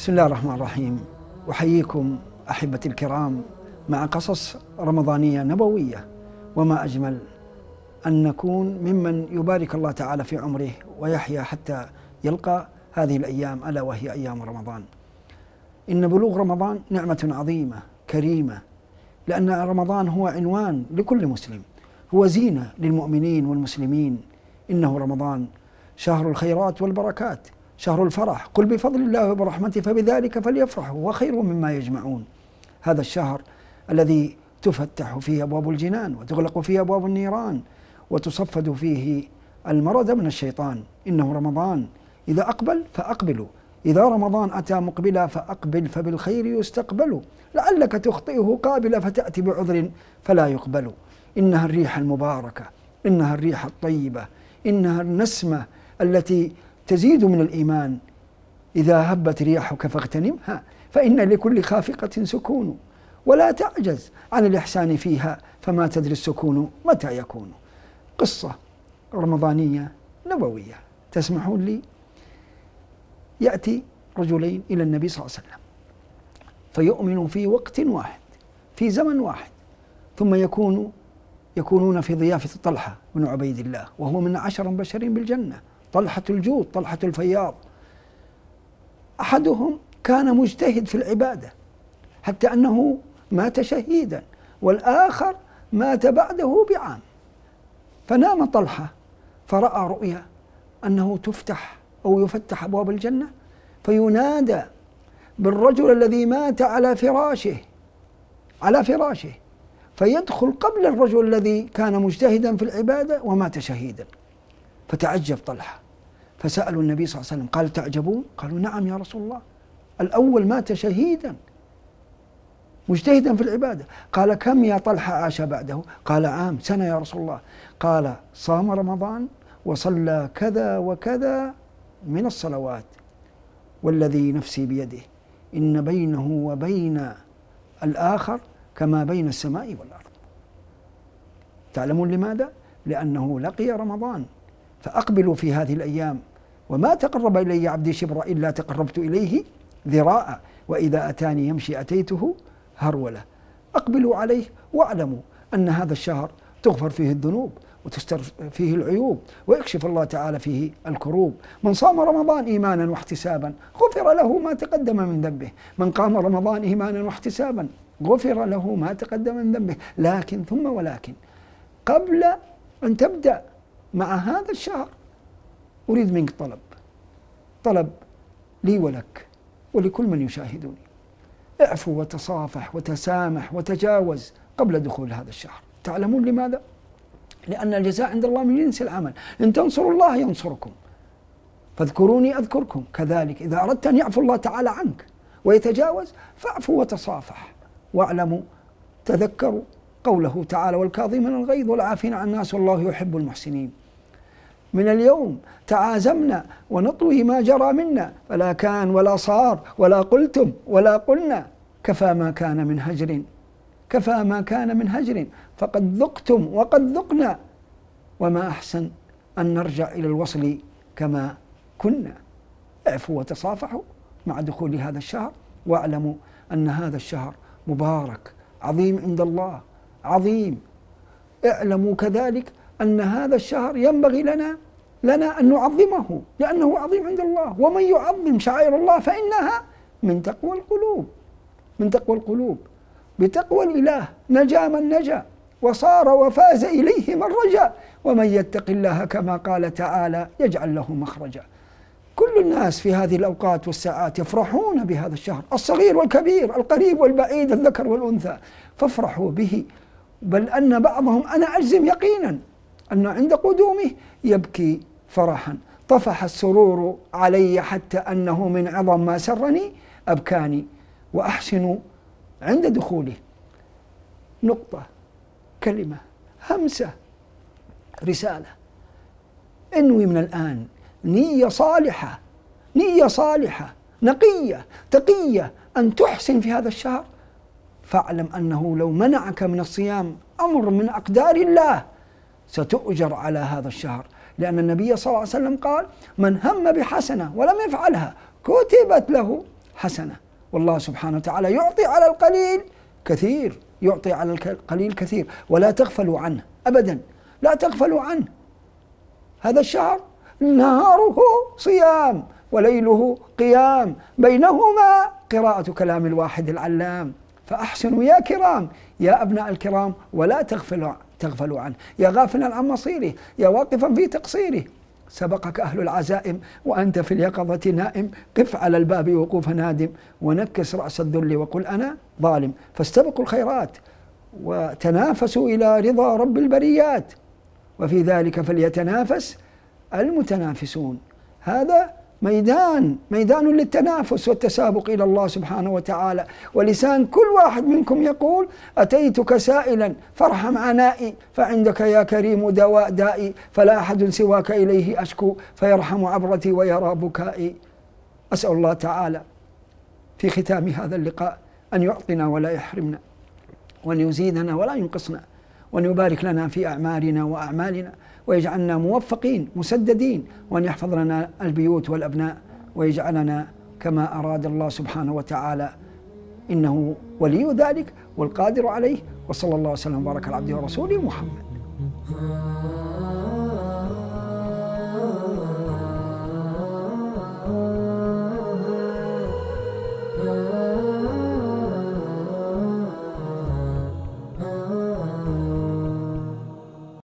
بسم الله الرحمن الرحيم. أحييكم أحبتي الكرام مع قصص رمضانية نبوية. وما أجمل أن نكون ممن يبارك الله تعالى في عمره ويحيا حتى يلقى هذه الأيام ألا وهي أيام رمضان. إن بلوغ رمضان نعمة عظيمة كريمة لأن رمضان هو عنوان لكل مسلم. هو زينة للمؤمنين والمسلمين. إنه رمضان شهر الخيرات والبركات. شهر الفرح. قل بفضل الله وبرحمته فبذلك فليفرحوا وخير مما يجمعون. هذا الشهر الذي تفتح فيه أبواب الجنان وتغلق فيه أبواب النيران وتصفد فيه المرض من الشيطان. إنه رمضان. إذا أقبل فأقبلوا. إذا رمضان أتى مقبلا فأقبل فبالخير يستقبل. لعلك تخطئه قابلا فتأتي بعذر فلا يقبل. إنها الريح المباركة. إنها الريح الطيبة. إنها النسمة التي تزيد من الإيمان. إذا هبت رياحك فاغتنمها فإن لكل خافقة سكون. ولا تعجز عن الإحسان فيها فما تدري السكون متى يكون. قصة رمضانية نبوية. تسمحون لي؟ يأتي رجلين إلى النبي صلى الله عليه وسلم. فيؤمن في وقت واحد في زمن واحد. ثم يكون يكونون في ضيافة طلحة بن عبيد الله وهو من عشر بشرين بالجنة. طلحة الجود طلحة الفياض. أحدهم كان مجتهد في العبادة حتى أنه مات شهيدا والآخر مات بعده بعام. فنام طلحة فرأى رؤيا أنه تفتح أو يفتح أبواب الجنة فينادى بالرجل الذي مات على فراشه على فراشه فيدخل قبل الرجل الذي كان مجتهدا في العبادة ومات شهيدا. فتعجب طلحة. فسألوا النبي صلى الله عليه وسلم قال تعجبون؟ قالوا نعم يا رسول الله. الأول مات شهيدا مجتهدا في العبادة. قال كم يا طلحة عاش بعده؟ قال عام سنة يا رسول الله. قال صام رمضان وصلى كذا وكذا من الصلوات. والذي نفسي بيده إن بينه وبين الآخر كما بين السماء والأرض. تعلمون لماذا؟ لأنه لقي رمضان. فأقبلوا في هذه الأيام. وما تقرب إلي عبدي شبرا إلا تقربت إليه ذراعا وإذا أتاني يمشي أتيته هرولة. أقبلوا عليه واعلموا أن هذا الشهر تغفر فيه الذنوب وتستر فيه العيوب ويكشف الله تعالى فيه الكروب. من صام رمضان إيمانا واحتسابا غفر له ما تقدم من ذنبه. من قام رمضان إيمانا واحتسابا غفر له ما تقدم من ذنبه. لكن ثم ولكن قبل أن تبدأ مع هذا الشهر أريد منك طلب. طلب لي ولك ولكل من يشاهدني. اعفو وتصافح وتسامح وتجاوز قبل دخول هذا الشهر تعلمون لماذا؟ لأن الجزاء عند الله من جنس العمل. إن تنصروا الله ينصركم. فاذكروني أذكركم. كذلك إذا أردت أن يعفو الله تعالى عنك ويتجاوز فاعفوا وتصافح. واعلموا تذكروا قوله تعالى والكاظمين الغيظ والعافين عن الناس والله يحب المحسنين. من اليوم تعازمنا ونطوي ما جرى منا فلا كان ولا صار ولا قلتم ولا قلنا كفى ما كان من هجر كفى ما كان من هجر فقد ذقتم وقد ذقنا وما أحسن أن نرجع إلى الوصل كما كنا. اعفوا وتصافحوا مع دخول هذا الشهر واعلموا أن هذا الشهر مبارك عظيم عند الله عظيم. اعلموا كذلك أن هذا الشهر ينبغي لنا لنا أن نعظمه لأنه عظيم عند الله. ومن يعظم شعائر الله فإنها من تقوى القلوب من تقوى القلوب. بتقوى الإله نجا من نجا وصار وفاز إليه من رجا. ومن يتق الله كما قال تعالى يجعل له مخرجا. كل الناس في هذه الأوقات والساعات يفرحون بهذا الشهر. الصغير والكبير القريب والبعيد الذكر والأنثى. فافرحوا به. بل أن بعضهم أنا أجزم يقينا أن عند قدومه يبكي فرحا. طفح السرور علي حتى أنه من عظم ما سرني أبكاني وأحسن عند دخوله. نقطة كلمة همسة رسالة. انوي من الآن. نية صالحة نية صالحة نقية تقية أن تحسن في هذا الشهر. فاعلم أنه لو منعك من الصيام أمر من أقدار الله. ستؤجر على هذا الشهر. لأن النبي صلى الله عليه وسلم قال من هم بحسنة ولم يفعلها كتبت له حسنة. والله سبحانه وتعالى يعطي على القليل كثير يعطي على القليل كثير. ولا تغفلوا عنه أبدا لا تغفلوا عنه. هذا الشهر نهاره صيام وليله قيام بينهما قراءة كلام الواحد العلام. فأحسنوا يا كرام يا أبناء الكرام ولا تغفلوا تغفلوا عنه. يا غافلا عن مصيره يا واقفا في تقصيره. سبقك أهل العزائم وأنت في اليقظة نائم. قف على الباب وقوف نادم. ونكس رأس الذل وقل أنا ظالم. فاستبقوا الخيرات وتنافسوا إلى رضا رب البريات. وفي ذلك فليتنافس المتنافسون. هذا ميدان ميدان للتنافس والتسابق إلى الله سبحانه وتعالى. ولسان كل واحد منكم يقول أتيتك سائلا فارحم عنائي فعندك يا كريم دواء دائي فلا أحد سواك إليه أشكو فيرحم عبرتي ويرى بكائي. أسأل الله تعالى في ختام هذا اللقاء أن يعطنا ولا يحرمنا وأن يزيدنا ولا ينقصنا. وأن يبارك لنا في أعمالنا وأعمالنا ويجعلنا موفقين مسددين وأن يحفظ لنا البيوت والأبناء ويجعلنا كما أراد الله سبحانه وتعالى. إنه ولي ذلك والقادر عليه وصلى الله وسلم وبارك على عبده ورسوله محمد.